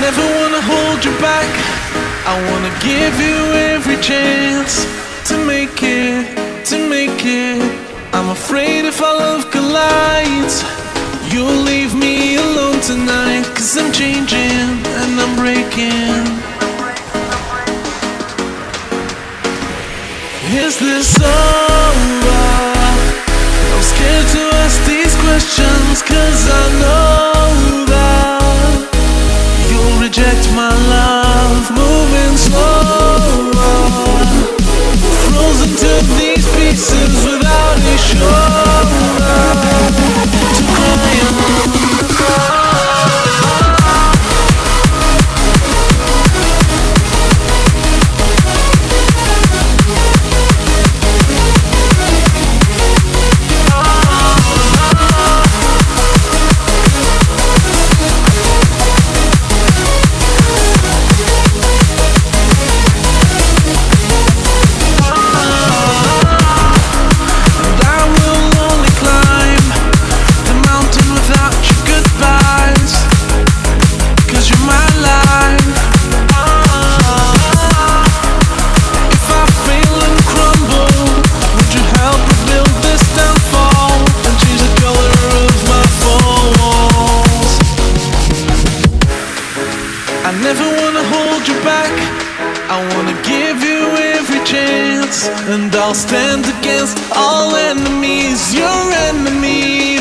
Never wanna hold you back. I wanna give you every chance to make it, to make it. I'm afraid if our love collides, you'll leave me alone tonight. Cause I'm changing and I'm breaking. Is this over? I'm scared to ask these questions Cause I know and I'll stand against all enemies, your enemies.